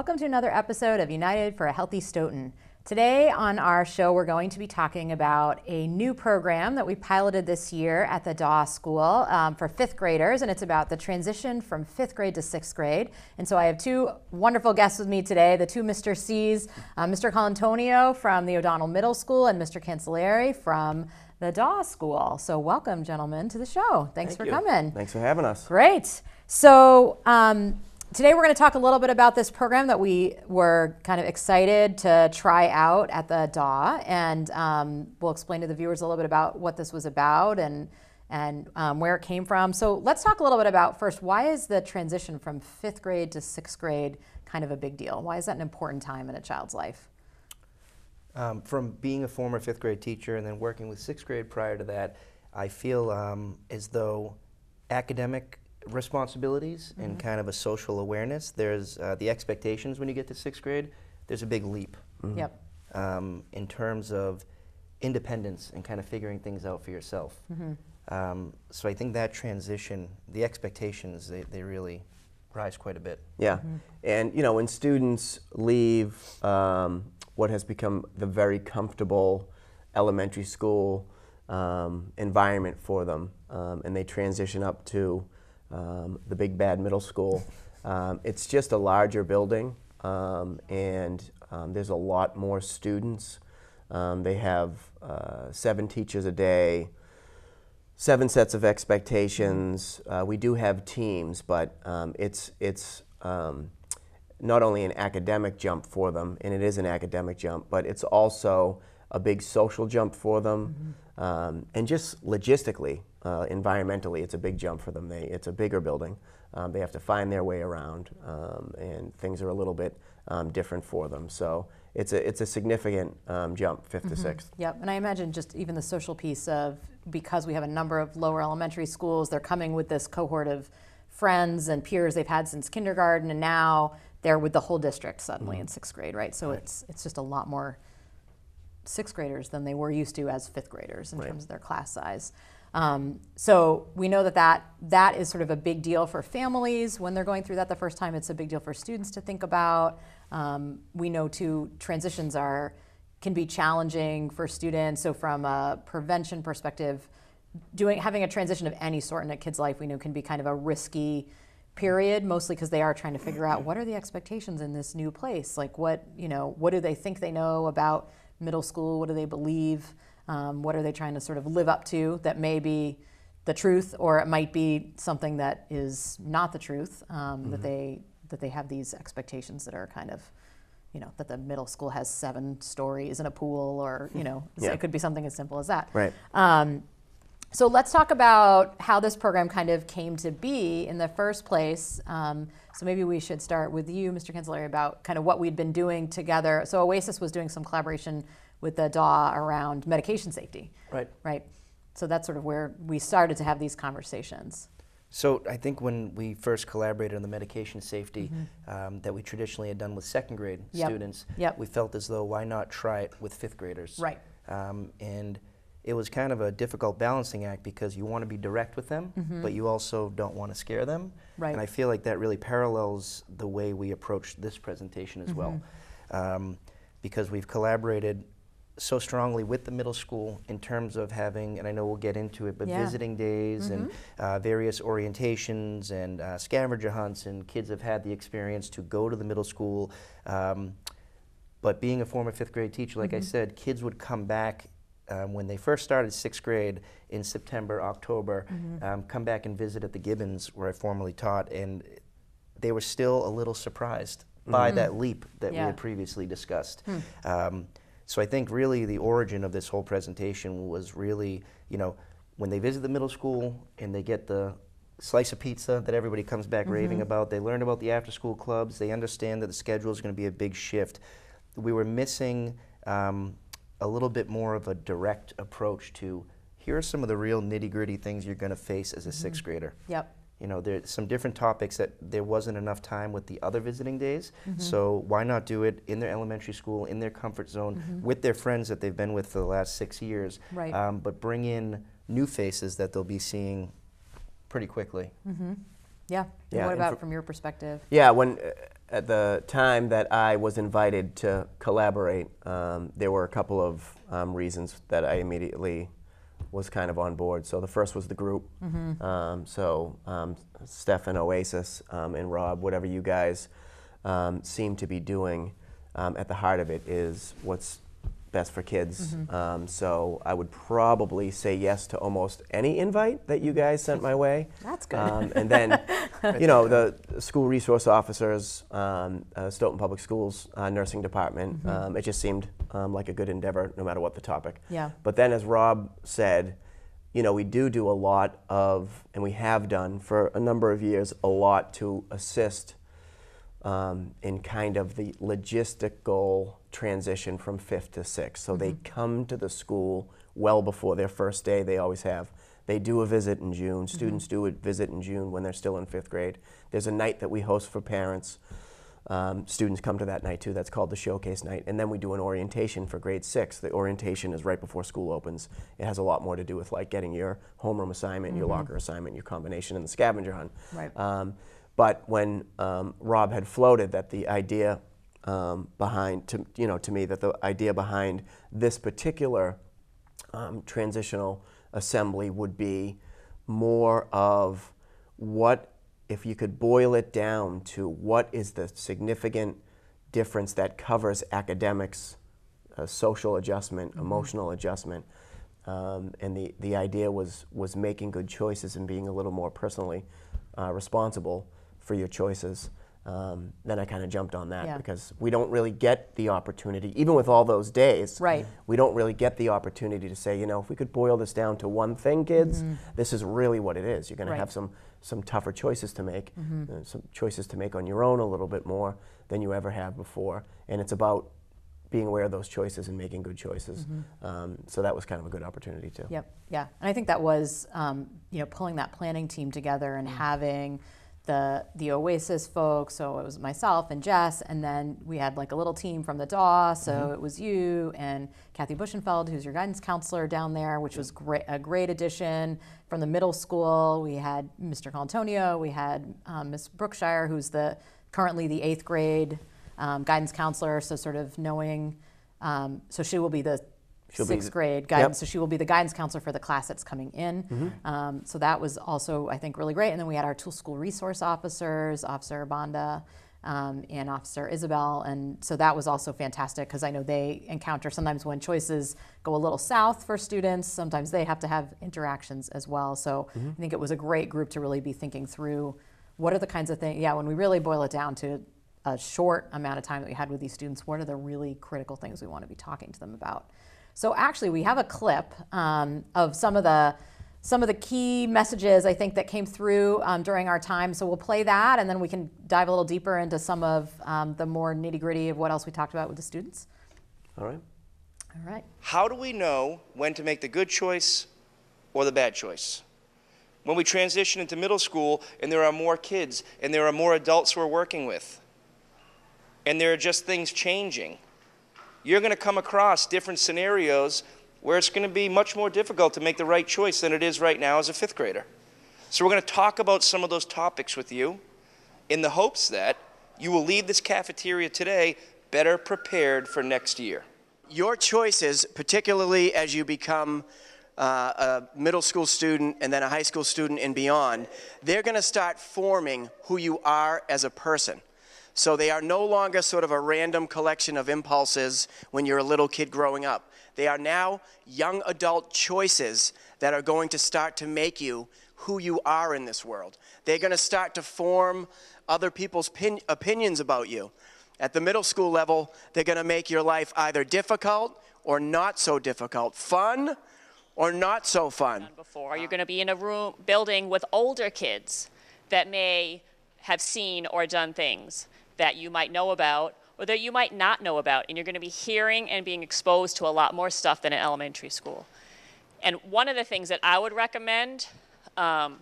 Welcome to another episode of U-Knighted for a Healthy Stoughton. Today on our show, we're going to be talking about a new program that we piloted this year at the Dawe School um, for fifth graders, and it's about the transition from fifth grade to sixth grade. And so I have two wonderful guests with me today the two Mr. C's, uh, Mr. Colantonio from the O'Donnell Middle School and Mr. Cancellieri from the Dawe School. So, welcome, gentlemen, to the show. Thanks Thank for you. coming. Thanks for having us. Great. So um, today we're going to talk a little bit about this program that we were kind of excited to try out at the Dawe, and um, we'll explain to the viewers a little bit about what this was about and and um, where it came from. So let's talk a little bit about first why is the transition from fifth grade to sixth grade kind of a big deal? Why is that an important time in a child's life? Um, from being a former fifth grade teacher and then working with sixth grade prior to that, I feel um, as though academic responsibilities and kind of a social awareness, there's uh, the expectations when you get to sixth grade, there's a big leap Yep. um, in terms of independence and kind of figuring things out for yourself. Um, so I think that transition, the expectations, they, they really rise quite a bit. Yeah. And, you know, when students leave um, what has become the very comfortable elementary school um, environment for them um, and they transition up to um, the big bad middle school, um, it's just a larger building um, and um, there's a lot more students. Um, they have uh, seven teachers a day. seven sets of expectations. Uh, we do have teams, but um, it's it's um, not only an academic jump for them, and it is an academic jump, but it's also a big social jump for them, um, and just logistically, uh, environmentally, it's a big jump for them. They it's a bigger building. Um, they have to find their way around, um, and things are a little bit um, different for them. So it's a it's a significant um, jump, 5th to sixth. Yep, and I imagine just even the social piece of because we have a number of lower elementary schools, they're coming with this cohort of friends and peers they've had since kindergarten, and now they're with the whole district suddenly in sixth grade, right? So it's it's just a lot more sixth graders than they were used to as fifth graders in Right. terms of their class size. Um, so we know that, that that is sort of a big deal for families when they're going through that the first time. It's a big deal for students to think about. Um, we know too transitions are can be challenging for students. So from a prevention perspective, doing having a transition of any sort in a kid's life we know can be kind of a risky period mostly because they are trying to figure out what are the expectations in this new place like what you know what do they think they know about middle school what do they believe um, what are they trying to sort of live up to that may be the truth or it might be something that is not the truth um, that they that they have these expectations that are kind of you know that the middle school has seven stories and a pool or you know Yeah. it could be something as simple as that Right. um, so let's talk about how this program kind of came to be in the first place. Um, so maybe we should start with you, Mr. Cancellieri, about kind of what we'd been doing together. So Oasis was doing some collaboration with the Dawe around medication safety, Right. right? So that's sort of where we started to have these conversations. So I think when we first collaborated on the medication safety um, that we traditionally had done with second grade. Yep. students, Yep. we felt as though why not try it with fifth graders? Right. Um, and it was kind of a difficult balancing act because you want to be direct with them, but you also don't want to scare them. Right. And I feel like that really parallels the way we approached this presentation as well, Mm-hmm. um, because we've collaborated so strongly with the middle school in terms of having, and I know we'll get into it, but Yeah. visiting days and uh, various orientations and uh, scavenger hunts, and kids have had the experience to go to the middle school. Um, but being a former fifth grade teacher, like I said, kids would come back um, when they first started sixth grade in September, October, um, come back and visit at the Gibbons where I formerly taught, and they were still a little surprised by that leap that Yeah. we had previously discussed. Um, so I think really the origin of this whole presentation was really, you know, when they visit the middle school and they get the slice of pizza that everybody comes back raving about, they learn about the after school clubs, they understand that the schedule is going to be a big shift. We were missing um, a little bit more of a direct approach to here are some of the real nitty gritty things you're going to face as a sixth grader. Yep. You know, there's some different topics that there wasn't enough time with the other visiting days. So why not do it in their elementary school, in their comfort zone, with their friends that they've been with for the last six years? Right. Um, but bring in new faces that they'll be seeing pretty quickly. Yeah. And Yeah, what about for- from your perspective? Yeah, when uh, at the time that I was invited to collaborate, um, there were a couple of um, reasons that I immediately was kind of on board. So the first was the group. Um, so um, Steph and Oasis um, and Rob, whatever you guys um, seem to be doing, um, at the heart of it is what's best for kids. Um, so I would probably say yes to almost any invite that you guys sent my way. That's good. Um, and then, you know, the school resource officers, um, uh, Stoughton Public Schools uh, nursing department, um, it just seemed um, like a good endeavor no matter what the topic. Yeah. But then, as Rob said, you know, we do do a lot of, and we have done for a number of years, a lot to assist um, in kind of the logistical transition from fifth to sixth. So they come to the school well before their first day, they always have. They do a visit in June. Students do a visit in June when they're still in fifth grade. There's a night that we host for parents. Um, students come to that night too. That's called the showcase night. And then we do an orientation for grade six. The orientation is right before school opens. It has a lot more to do with like getting your homeroom assignment, your locker assignment, your combination, and the scavenger hunt. Right. Um, but when um, Rob had floated that the idea um, behind, to, you know, to me, that the idea behind this particular um, transitional assembly would be more of what, if you could boil it down to what is the significant difference that covers academics, uh, social adjustment, emotional adjustment. Um, and the, the idea was, was making good choices and being a little more personally uh, responsible for your choices. Um, then I kind of jumped on that Yeah. because we don't really get the opportunity, even with all those days, Right. we don't really get the opportunity to say, you know, if we could boil this down to one thing, kids, this is really what it is. You're going Right. to have some some tougher choices to make, uh, some choices to make on your own a little bit more than you ever have before, and it's about being aware of those choices and making good choices. Um, so that was kind of a good opportunity too. Yep, yeah. And I think that was, um, you know, pulling that planning team together and having the the Oasis folks. So it was myself and Jess, and then we had like a little team from the Dawe. So it was you and Kathy Buschenfeld, who's your guidance counselor down there, which was great, a great addition. From the middle school, we had Mr. Colantonio, we had um, Miss Brookshire, who's the currently the eighth grade um, guidance counselor. So sort of knowing, um, so she will be the She'll sixth the- grade guidance. So she will be the guidance counselor for the class that's coming in. Um, so that was also, I think, really great. And then we had our two school resource officers, Officer Banda um, and Officer Isabel. And so that was also fantastic because I know they encounter sometimes when choices go a little south for students, sometimes they have to have interactions as well. So I think it was a great group to really be thinking through what are the kinds of things, yeah, when we really boil it down to a short amount of time that we had with these students, what are the really critical things we want to be talking to them about? So actually, we have a clip um, of some of the some of the key messages I think that came through um, during our time. So we'll play that, and then we can dive a little deeper into some of um, the more nitty gritty of what else we talked about with the students. All right. All right. How do we know when to make the good choice or the bad choice? When we transition into middle school and there are more kids and there are more adults we're working with, and there are just things changing, you're going to come across different scenarios where it's going to be much more difficult to make the right choice than it is right now as a fifth grader. So, we're going to talk about some of those topics with you in the hopes that you will leave this cafeteria today better prepared for next year. Your choices, particularly as you become uh, a middle school student and then a high school student and beyond, they're going to start forming who you are as a person. So they are no longer sort of a random collection of impulses when you're a little kid growing up. They are now young adult choices that are going to start to make you who you are in this world. They're going to start to form other people's pin- opinions about you. At the middle school level, they're going to make your life either difficult or not so difficult, fun or not so fun. before. You're going to be in a room building with older kids that may have seen or done things that you might know about or that you might not know about, and you're going to be hearing and being exposed to a lot more stuff than in elementary school. And one of the things that I would recommend um,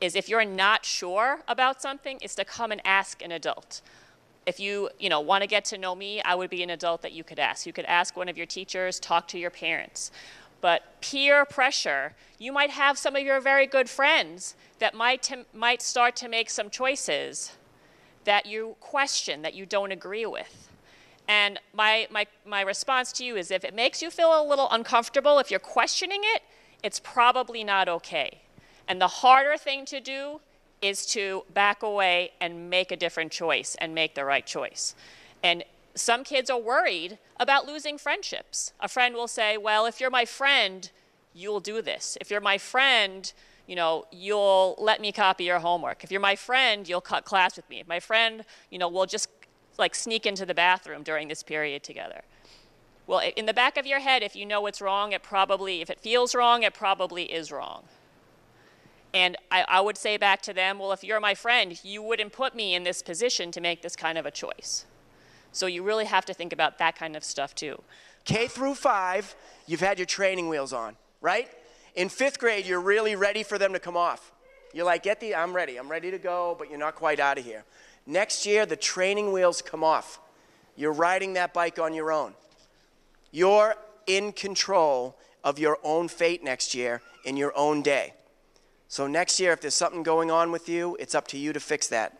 is if you're not sure about something, is to come and ask an adult. If you, you know, want to get to know me, I would be an adult that you could ask. You could ask one of your teachers, talk to your parents. But peer pressure, you might have some of your very good friends that might, might start to make some choices that you question, that you don't agree with. And my, my, my response to you is if it makes you feel a little uncomfortable, if you're questioning it, it's probably not okay. And the harder thing to do is to back away and make a different choice and make the right choice. And some kids are worried about losing friendships. A friend will say, Well, if you're my friend, you'll do this. If you're my friend, you know, you'll let me copy your homework. If you're my friend, you'll cut class with me. If my friend, you know, we'll just like sneak into the bathroom during this period together. Well, in the back of your head, if you know what's wrong, it probably, if it feels wrong, it probably is wrong. And I, I would say back to them, well, if you're my friend, you wouldn't put me in this position to make this kind of a choice. So you really have to think about that kind of stuff too. K through five, you've had your training wheels on, right? In fifth grade, you're really ready for them to come off. You're like, get the, I'm ready, I'm ready to go, but you're not quite out of here. Next year, the training wheels come off. You're riding that bike on your own. You're in control of your own fate next year in your own day. So next year, if there's something going on with you, it's up to you to fix that.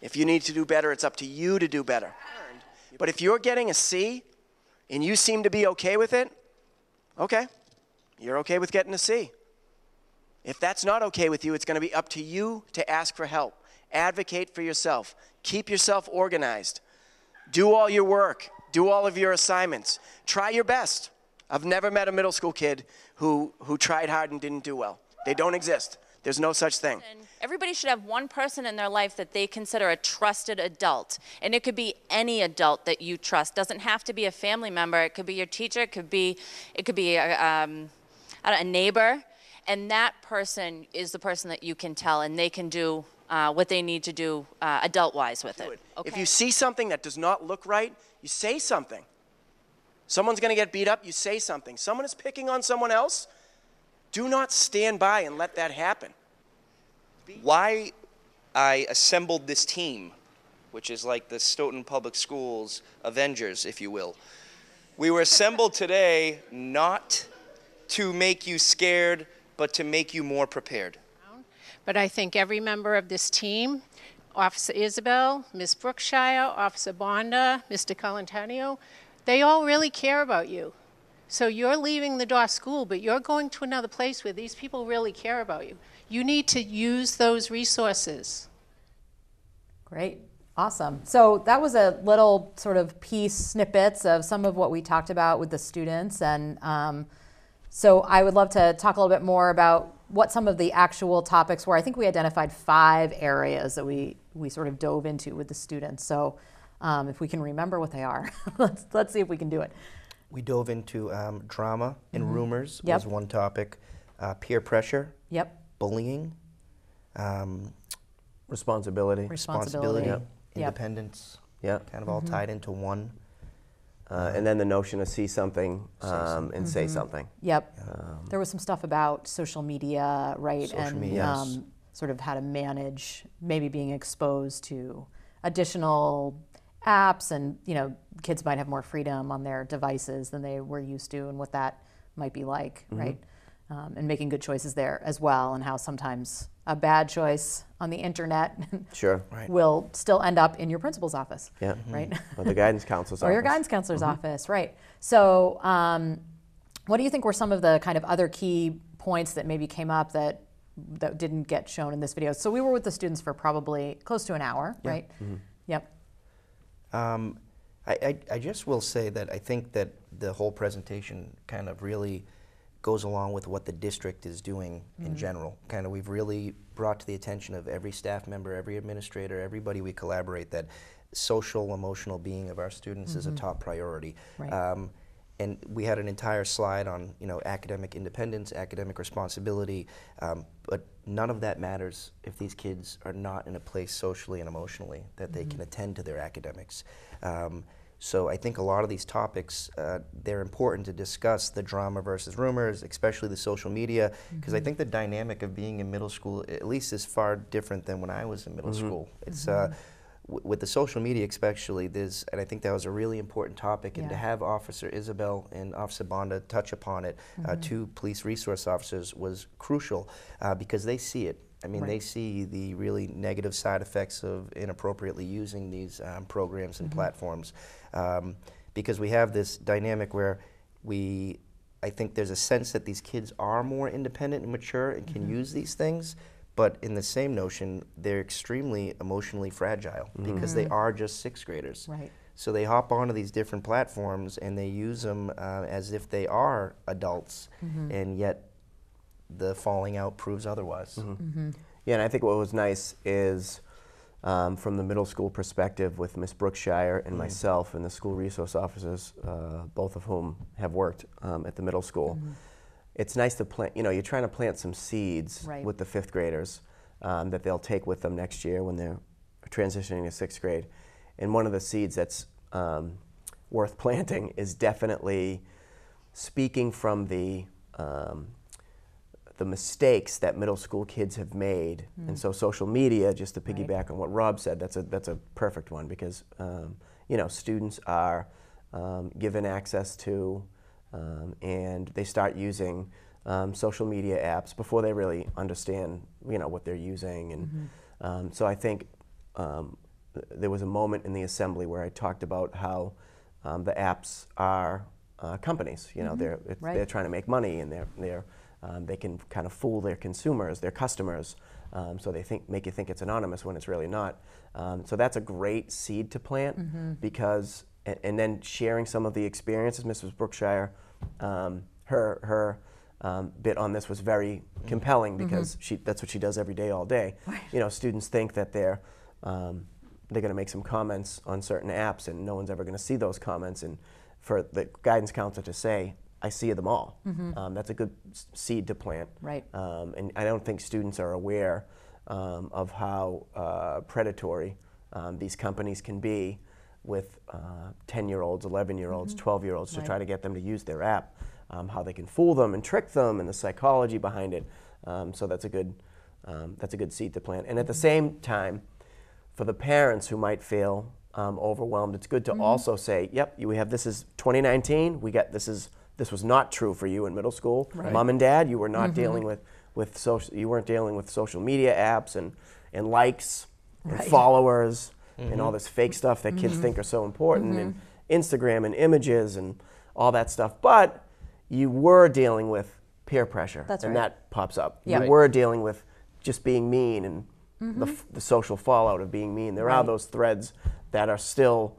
If you need to do better, it's up to you to do better. But if you're getting a C and you seem to be okay with it, okay, you're okay with getting a C. If that's not okay with you, it's going to be up to you to ask for help. Advocate for yourself. Keep yourself organized. Do all your work. Do all of your assignments. Try your best. I've never met a middle school kid who, who tried hard and didn't do well. They don't exist. There's no such thing. Everybody should have one person in their life that they consider a trusted adult. And it could be any adult that you trust. Doesn't have to be a family member. It could be your teacher. It could be, it could be a, um, I don't know, a neighbor. And that person is the person that you can tell, and they can do uh, what they need to do uh, adult-wise with it. Okay? If you see something that does not look right, you say something. Someone's going to get beat up, you say something. Someone is picking on someone else, do not stand by and let that happen. Why I assembled this team, which is like the Stoughton Public Schools Avengers, if you will. We were assembled today not to make you scared, but to make you more prepared. But I think every member of this team, Officer Isabel, Ms. Brookshire, Officer Bonda, Mr. Colantonio, they all really care about you. So you're leaving the Dawe School, but you're going to another place where these people really care about you. You need to use those resources. Great. Awesome. So that was a little sort of piece snippets of some of what we talked about with the students. And um, so I would love to talk a little bit more about what some of the actual topics were. I think we identified five areas that we, we sort of dove into with the students. So um, if we can remember what they are, let's, let's see if we can do it. We dove into um, drama and rumors Mm-hmm. Yep. was one topic, uh, peer pressure, Yep. bullying, um, Responsibility. Responsibility. responsibility, Yep. Independence, Yeah. kind of all tied into one. Uh, and then the notion of see something um, and say Mm-hmm. something. Yep. there was some stuff about social media, right? Social and media, yes. um, sort of how to manage maybe being exposed to additional apps and, you know, kids might have more freedom on their devices than they were used to and what that might be like, right? Um, and making good choices there as well and how sometimes a bad choice on the internet Sure. Right. will still end up in your principal's office, Yeah. right? Or the guidance counselor's office. or your guidance counselor's office, right? So, um, what do you think were some of the kind of other key points that maybe came up that that didn't get shown in this video? So we were with the students for probably close to an hour, right? Yep. Um, I, I, I just will say that I think that the whole presentation kind of really goes along with what the district is doing in general. Kind of, we've really brought to the attention of every staff member, every administrator, everybody we collaborate that social, emotional being of our students is a top priority. Right. Um, and we had an entire slide on you know academic independence, academic responsibility, um, but none of that matters if these kids are not in a place socially and emotionally that they can attend to their academics. Um, so I think a lot of these topics uh, they're important to discuss the drama versus rumors, especially the social media, because I think the dynamic of being in middle school at least is far different than when I was in middle school. It's uh, w- with the social media especially there's and i think that was a really important topic and to have officer isabel and officer bonda touch upon it uh, two police resource officers was crucial uh, because they see it I mean, they see the really negative side effects of inappropriately using these um, programs and platforms. Um, because we have this dynamic where we, I think there's a sense that these kids are more independent and mature and can use these things. But in the same notion, they're extremely emotionally fragile because they are just sixth graders. Right. So they hop onto these different platforms and they use them uh, as if they are adults, and yet the falling out proves otherwise. Yeah, and I think what was nice is um, from the middle school perspective with Miss Brookshire and myself and the school resource officers, uh, both of whom have worked um, at the middle school. It's nice to plant, you know, you're trying to plant some seeds Right. with the fifth graders um, that they'll take with them next year when they're transitioning to sixth grade. And one of the seeds that's um, worth planting is definitely speaking from the um, the mistakes that middle school kids have made, and so social media. Just to piggyback on what Rob said, that's a that's a perfect one because um, you know students are um, given access to, um, and they start using um, social media apps before they really understand you know what they're using, and um, so I think um, th- there was a moment in the assembly where I talked about how um, the apps are uh, companies. You know, they're it's, Right. they're trying to make money, and they're they're um, they can kind of fool their consumers, their customers, um, so they think make you think it's anonymous when it's really not. Um, so that's a great seed to plant because, and, and then sharing some of the experiences, Mrs. Brookshire, um, her her. Um, bit on this was very compelling because she that's what she does every day, all day. You know, students think that they're um, they're going to make some comments on certain apps, and no one's ever going to see those comments. And for the guidance counselor to say, "I see them all," um, that's a good seed to plant. Right. Um, and I don't think students are aware um, of how uh, predatory um, these companies can be with 10 year olds, 11 year olds, 12 year olds to Right. try to get them to use their app, um, how they can fool them and trick them, and the psychology behind it. Um, so that's a good um, that's a good seed to plant. And at the same time, for the parents who might feel um, overwhelmed, it's good to also say, "Yep, we have this is 2019. We got this is this was not true for you in middle school. Mom and dad, you were not mm-hmm. dealing with with social. You weren't dealing with social media apps and and likes and Right. followers and mm-hmm. all this fake stuff that kids mm-hmm. think are so important and Instagram and images and all that stuff. But you were dealing with peer pressure, That's and right. that pops up. Yeah. You were dealing with just being mean and the, f- the social fallout of being mean. There are those threads that are still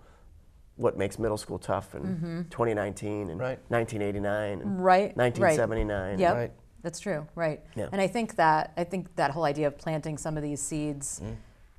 what makes middle school tough in mm-hmm. 2019 and Right. 1989 and Right. right. 1979. Yep. Right. That's true. Right. Yeah. And I think that I think that whole idea of planting some of these seeds mm-hmm.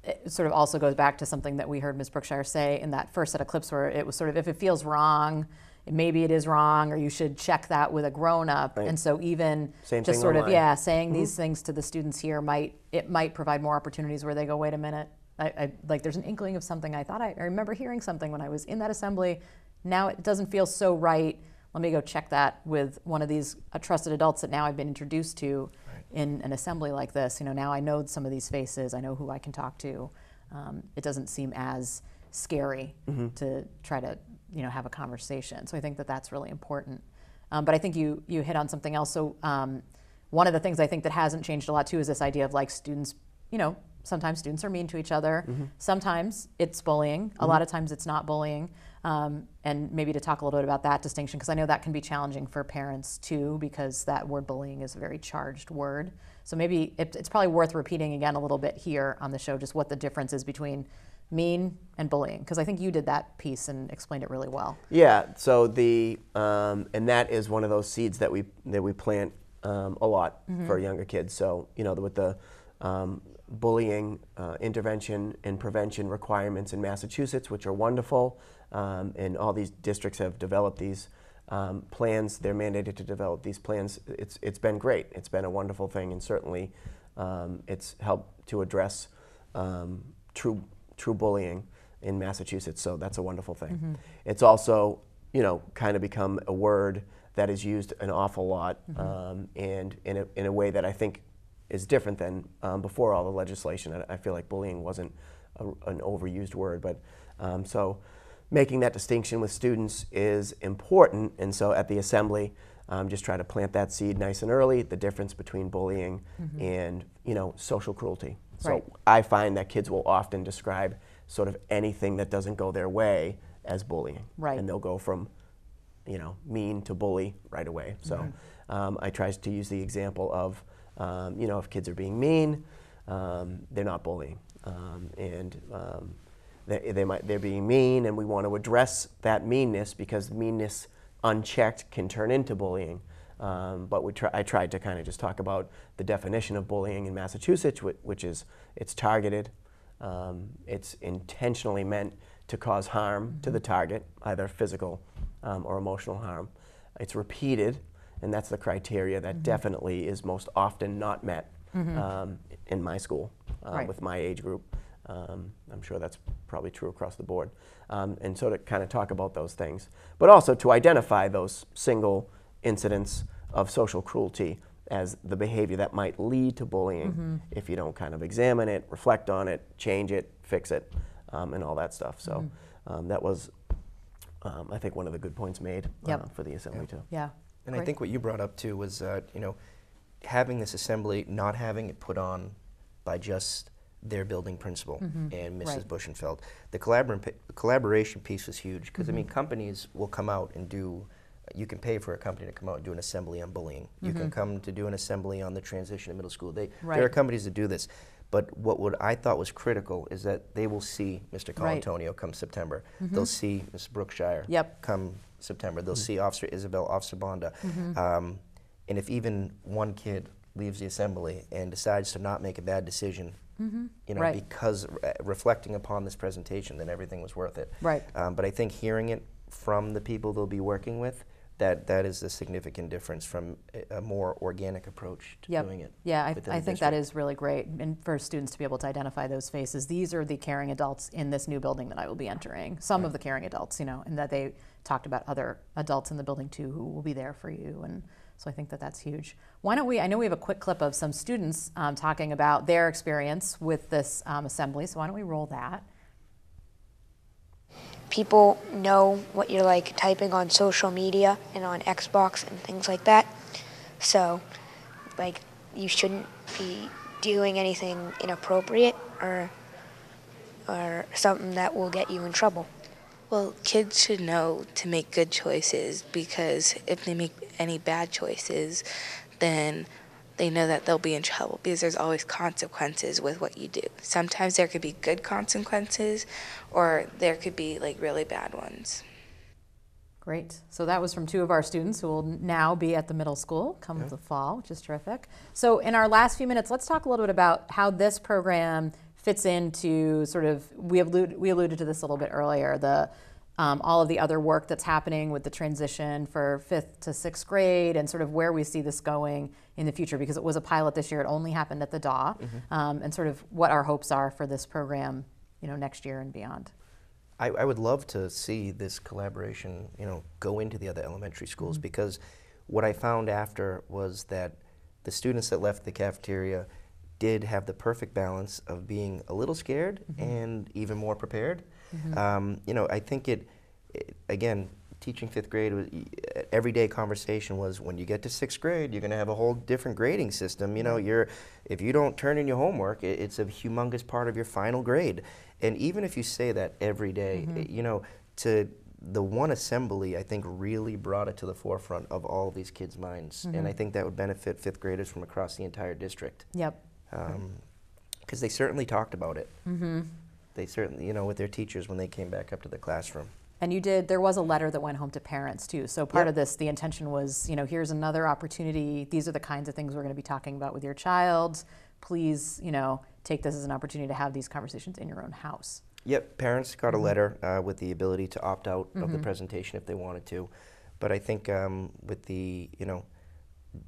it sort of also goes back to something that we heard Ms. Brookshire say in that first set of clips where it was sort of if it feels wrong, maybe it is wrong, or you should check that with a grown up. Right. And so even Same just thing sort of yeah, saying mm-hmm. these things to the students here might it might provide more opportunities where they go, wait a minute, I, I like there's an inkling of something I thought I, I remember hearing something when I was in that assembly. Now it doesn't feel so right. Let me go check that with one of these uh, trusted adults that now I've been introduced to in an assembly like this. You know, now I know some of these faces. I know who I can talk to. Um, it doesn't seem as scary to try to you know have a conversation. So I think that that's really important. Um, but I think you you hit on something else. So um, one of the things I think that hasn't changed a lot too is this idea of like students. You know, sometimes students are mean to each other. Sometimes it's bullying. A lot of times it's not bullying. Um, and maybe to talk a little bit about that distinction because I know that can be challenging for parents too because that word bullying is a very charged word. So maybe it, it's probably worth repeating again a little bit here on the show just what the difference is between mean and bullying because I think you did that piece and explained it really well. Yeah. So the um, and that is one of those seeds that we that we plant um, a lot for younger kids. So you know with the um, bullying uh, intervention and prevention requirements in Massachusetts, which are wonderful, um, and all these districts have developed these. Um, plans they're mandated to develop these plans. It's it's been great. It's been a wonderful thing, and certainly um, it's helped to address um, true true bullying in Massachusetts. So that's a wonderful thing. It's also you know kind of become a word that is used an awful lot, um, and in a, in a way that I think is different than um, before all the legislation. I, I feel like bullying wasn't a, an overused word, but um, so making that distinction with students is important. And so at the assembly, um, just try to plant that seed nice and early. The difference between bullying and you know social cruelty. So Right. I find that kids will often describe sort of anything that doesn't go their way as bullying, Right. and they'll go from you know, mean to bully right away. So um, I try to use the example of, um, you know, if kids are being mean, um, they're not bullying, um, and um, they, they might they're being mean, and we want to address that meanness because meanness unchecked can turn into bullying. Um, but we try, I tried to kind of just talk about the definition of bullying in Massachusetts, which, which is it's targeted, um, it's intentionally meant to cause harm to the target, either physical um, or emotional harm. It's repeated, and that's the criteria that definitely is most often not met um, in my school uh, Right. with my age group. Um, I'm sure that's probably true across the board. Um, and so to kind of talk about those things, but also to identify those single incidents of social cruelty as the behavior that might lead to bullying if you don't kind of examine it, reflect on it, change it, fix it, um, and all that stuff. So um, that was, um, I think, one of the good points made uh, for the assembly too. Yeah. And I think what you brought up too was, uh, you know, having this assembly, not having it put on by just their building principal and Mrs. Mm-hmm. Right. Bushenfeld. The collabor- collaboration piece was huge because I Mm-hmm. mean, companies will come out and do. You can pay for a company to come out and do an assembly on bullying. You can come to do an assembly on the transition to middle school. They, Mm-hmm. Right. There are companies that do this. But what would I thought was critical is that they will see Mr. Right. Mm-hmm. Colantonio come September. They'll see Ms. Brookshire Yep. come September. They'll Mm-hmm. see Officer Isabel, Officer Bonda. Mm-hmm. Um, and if even one kid leaves the assembly and decides to not make a bad decision, you know, Mm-hmm. Right. because uh, reflecting upon this presentation, then everything was worth it. Right. Um, but I think hearing it from the people they'll be working with, that, that is a significant difference from a, more organic approach to Yep. doing it. Yeah, I, I think that is really great, and for students to be able to identify those faces. These are the caring adults in this new building that I will be entering. Some of the caring adults, you know, and that they talked about other adults in the building too who will be there for you, and so I think that that's huge. Why don't we? I know we have a quick clip of some students um, talking about their experience with this um, assembly, so why don't we roll that? People know what you're like typing on social media and on Xbox and things like that. So, like, you shouldn't be doing anything inappropriate or or something that will get you in trouble. Well, kids should know to make good choices because if they make any bad choices, then they know that they'll be in trouble because there's always consequences with what you do. Sometimes there could be good consequences or there could be like really bad ones. Great. So that was from two of our students who will now be at the middle school come the fall, which is terrific. So in our last few minutes, let's talk a little bit about how this program fits into sort of we alluded, we alluded to this a little bit earlier the um, all of the other work that's happening with the transition for fifth to sixth grade and sort of where we see this going in the future because it was a pilot this year it only happened at the Dawe um, and sort of what our hopes are for this program you know next year and beyond. I, I would love to see this collaboration, you know, go into the other elementary schools because what I found after was that the students that left the cafeteria did have the perfect balance of being a little scared and even more prepared. Um, you know, I think it, it again. Teaching fifth grade was everyday conversation was when you get to sixth grade, you're going to have a whole different grading system. You know, you're if you don't turn in your homework, it, it's a humongous part of your final grade. And even if you say that every day, Mm-hmm. i- you know, to the one assembly, I think really brought it to the forefront of all of these kids' minds, and I Mm-hmm. think that would benefit fifth graders from across the entire district Yep. because they certainly talked about it. Mm-hmm. They certainly, you know, with their teachers when they came back up to the classroom. And you did, there was a letter that went home to parents too. So part Yep. of this, the intention was, you know, here's another opportunity. These are the kinds of things we're going to be talking about with your child. Please, you know, take this as an opportunity to have these conversations in your own house. Yep, parents got a Mm-hmm. letter uh, with the ability to opt out of the presentation if they wanted to, but I think um, with the you know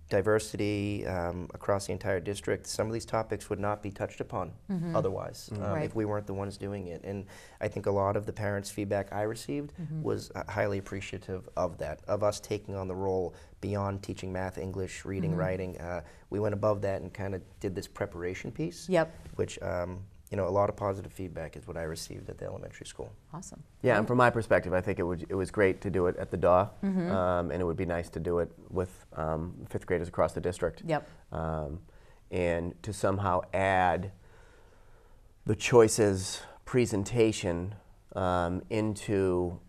diversity um, across the entire district, some of these topics would not be touched upon otherwise um, Mm-hmm. Right. if we weren't the ones doing it. And I think a lot of the parents' feedback I received Mm-hmm. was uh, highly appreciative of that, of us taking on the role beyond teaching math, English, reading, Mm-hmm. writing. Uh, we went above that and kind of did this preparation piece Yep. which um, you know, a lot of positive feedback is what I received at the elementary school. Awesome. Yeah, and from my perspective, I think it would it was great to do it at the Dawe, Mm-hmm. um, and it would be nice to do it with um, fifth graders across the district. Yep. Um, and to somehow add the choices presentation um, into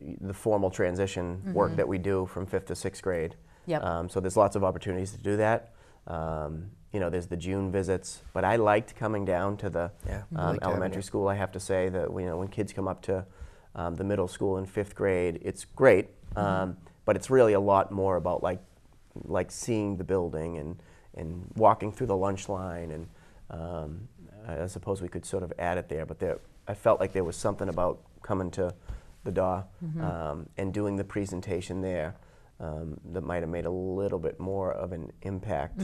the formal transition work that we do from fifth to sixth grade. Mm-hmm. Yep. Um, so there's lots of opportunities to do that. Um, you know, there's the June visits, but I liked coming down to the Yeah, um, having elementary school. I have to say that you know when kids come up to um, the middle school in fifth grade, it's great, um, but it's really a lot more about like like seeing the building and and walking through the lunch line and um, I suppose we could sort of add it there, but there I felt like there was something about coming to the Dawe um, and doing the presentation there um, that might have made a little bit more of an impact,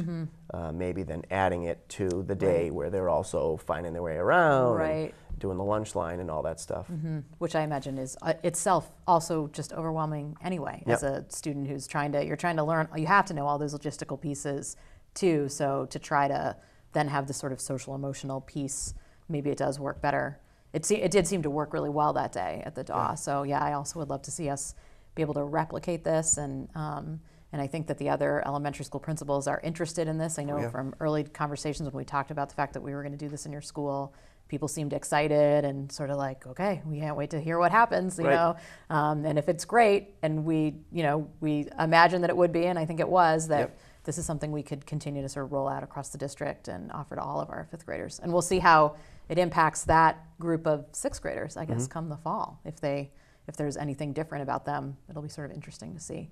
uh, maybe than adding it to the day Right. where they're also finding their way around, Right. doing the lunch line and all that stuff. which I imagine is uh, itself also just overwhelming anyway. As a student who's trying to, you're trying to learn, you have to know all those logistical pieces too. So to try to then have this sort of social emotional piece, maybe it does work better. It, se- it did seem to work really well that day at the Dawe. So yeah, I also would love to see us be able to replicate this and. Um, and I think that the other elementary school principals are interested in this. I know yeah. from early conversations when we talked about the fact that we were going to do this in your school, people seemed excited and sort of like, okay, we can't wait to hear what happens, you Right. know. Um, and if it's great, and we, you know, we imagine that it would be, and I think it was, that Yep. this is something we could continue to sort of roll out across the district and offer to all of our fifth graders. And we'll see how it impacts that group of sixth graders, I guess, Mm-hmm. come the fall. If they, if there's anything different about them, it'll be sort of interesting to see.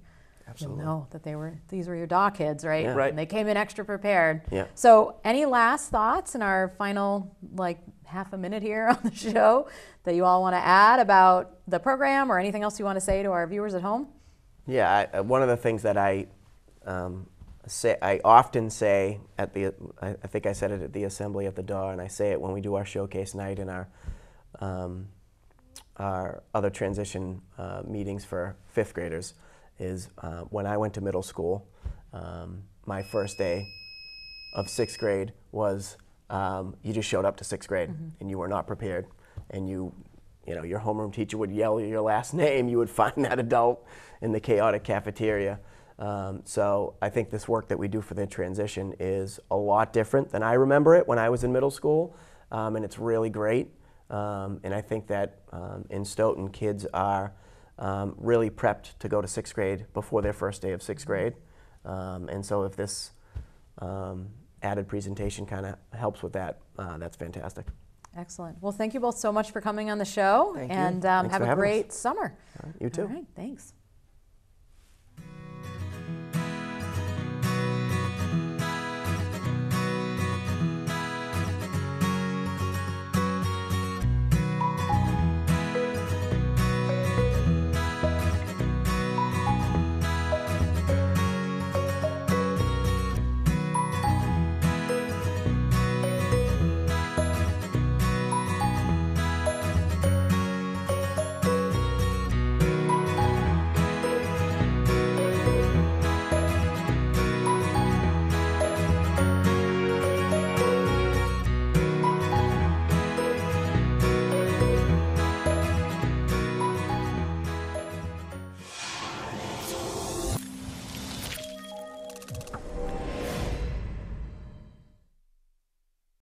Absolutely. You'll know that they were these were your Dawe kids, right? Yeah. Right. And they came in extra prepared. Yeah. So, any last thoughts in our final like half a minute here on the show that you all want to add about the program or anything else you want to say to our viewers at home? Yeah, I, uh, one of the things that I um, say, I often say at the, I, I think I said it at the assembly at the Dawe, and I say it when we do our showcase night and our, um, our other transition uh, meetings for fifth graders, is uh, when I went to middle school, um, my first day of sixth grade was um, you just showed up to sixth grade and you were not prepared and you you know your homeroom teacher would yell your last name. You would find that adult in the chaotic cafeteria. Um, so i think this work that we do for the transition is a lot different than i remember it when i was in middle school um, and it's really great um, and i think that um, in stoughton kids are um, really prepped to go to sixth grade before their first day of sixth grade um, and so if this um, added presentation kind of helps with that. Uh, that's fantastic. Excellent. Well, thank you both so much for coming on the show, Thank you. and um, have a having us. great summer. You too. All right. Thanks.